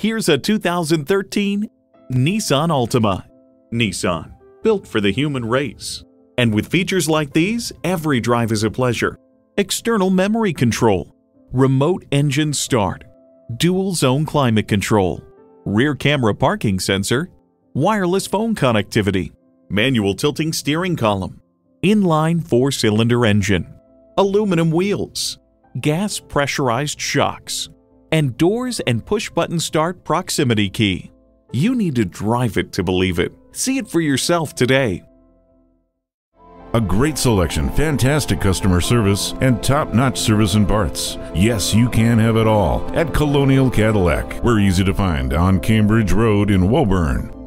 Here's a 2013 Nissan Altima. Nissan, built for the human race. And with features like these, every drive is a pleasure. External memory control, remote engine start, dual zone climate control, rear camera parking sensor, wireless phone connectivity, manual tilting steering column, inline four cylinder engine, aluminum wheels, gas pressurized shocks, and doors and push button start proximity key. You need to drive it to believe it. See it for yourself today. A great selection, fantastic customer service, and top notch service and parts. Yes, you can have it all at Colonial Cadillac. We're easy to find on Cambridge Road in Woburn.